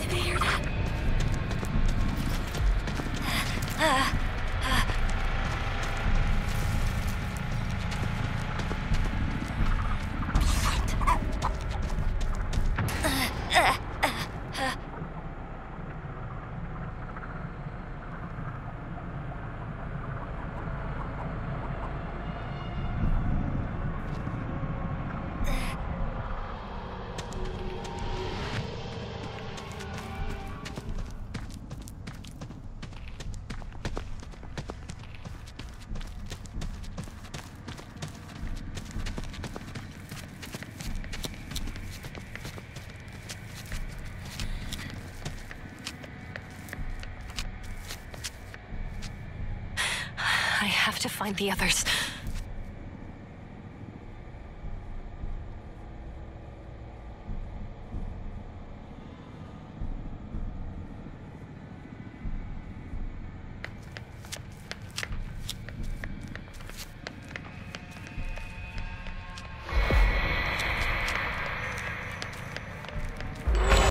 Did they hear that? Uh, uh, I have to find the others.